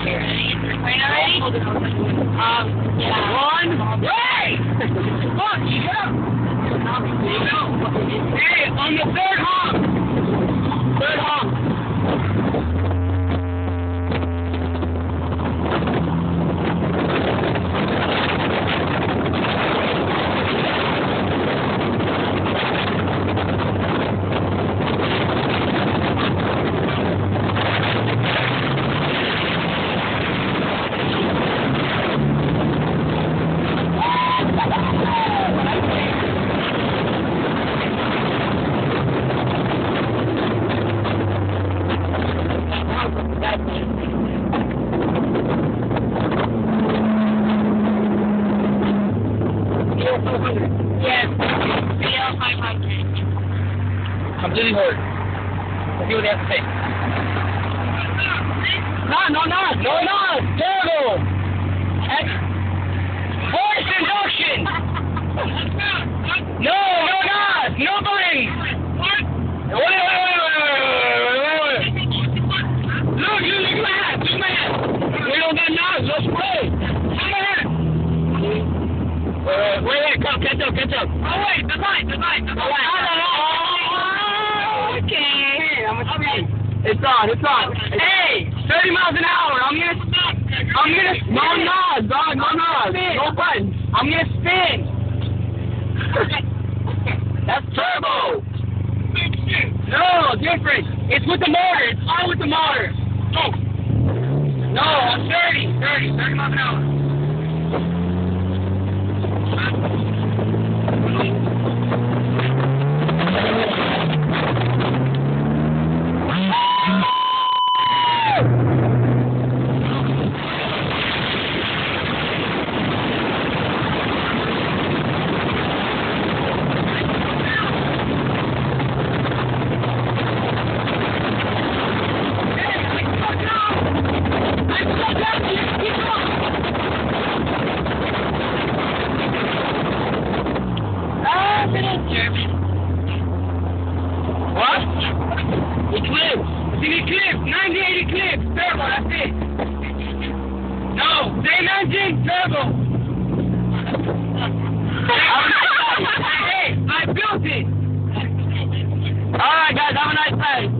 Are ready? Um. One, up! Hey, on the third Yes. CL 500. Completely heard. Let's see what they have to say. No, no, no, no, no, terrible. Ex- Forced induction. No, no, not. Nobody. Wait, wait. Look, you look mad, look mad. We don't got knives, let's play. Come here. Wait, wait, wait, wait, come, catch up, catch up. Oh, wait, the light, the light, the light. Oh, okay. Gonna. It's on, it's on. Hey, 30 miles an hour. I'm gonna stop. I'm gonna no no, dog, no no, no buttons. I'm gonna spin. That's turbo. No, different. It's with the motor. It's all with the motor. No. No, I'm 30, 30, 30 miles an hour. What? Eclipse. It's an eclipse. 98 Eclipse. Turbo, that's it. No, same engine, turbo. hey, I built it. All right, guys, have a nice night.